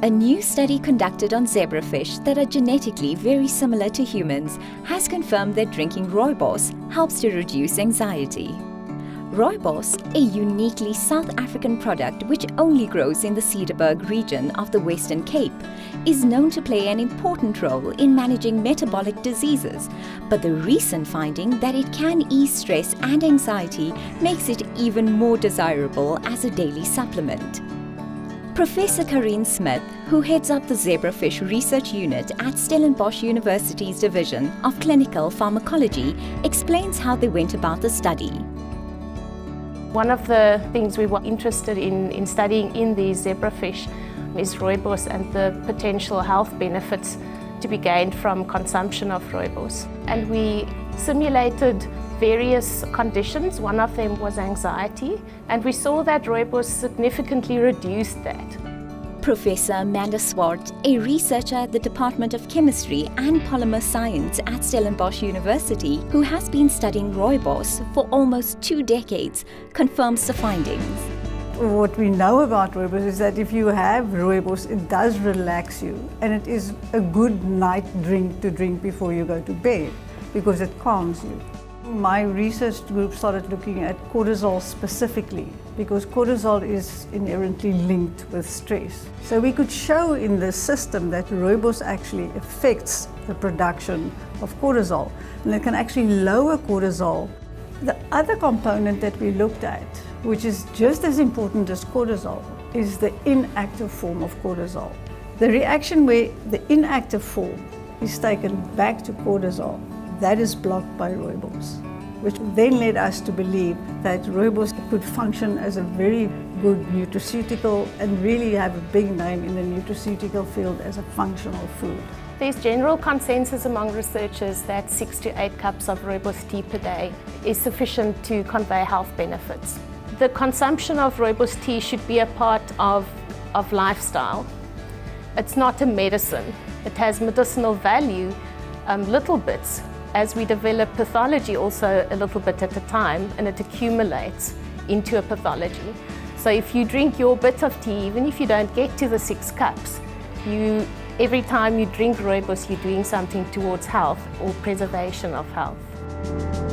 A new study conducted on zebrafish that are genetically very similar to humans has confirmed that drinking rooibos helps to reduce anxiety. Rooibos, a uniquely South African product which only grows in the Cederberg region of the Western Cape, is known to play an important role in managing metabolic diseases, but the recent finding that it can ease stress and anxiety makes it even more desirable as a daily supplement. Professor Carine Smith, who heads up the zebrafish research unit at Stellenbosch University's Division of Clinical Pharmacology, explains how they went about the study. One of the things we were interested in, in studying in these zebrafish is rooibos and the potential health benefits to be gained from consumption of rooibos. And we simulated various conditions. One of them was anxiety, and we saw that rooibos significantly reduced that. Professor Amanda Swart, a researcher at the Department of Chemistry and Polymer Science at Stellenbosch University, who has been studying rooibos for almost two decades, confirms the findings. What we know about rooibos is that if you have rooibos, it does relax you, and it is a good night drink to drink before you go to bed because it calms you. My research group started looking at cortisol specifically because cortisol is inherently linked with stress. So we could show in the system that rooibos actually affects the production of cortisol and it can actually lower cortisol. The other component that we looked at, which is just as important as cortisol, is the inactive form of cortisol. The reaction where the inactive form is taken back to cortisol that is blocked by rooibos, which then led us to believe that rooibos could function as a very good nutraceutical and really have a big name in the nutraceutical field as a functional food. There's general consensus among researchers that six to eight cups of rooibos tea per day is sufficient to convey health benefits. The consumption of rooibos tea should be a part of, of lifestyle. It's not a medicine. It has medicinal value, um, little bits, as we develop pathology also a little bit at a time and it accumulates into a pathology. So if you drink your bit of tea, even if you don't get to the six cups, you, every time you drink rooibos, you're doing something towards health or preservation of health.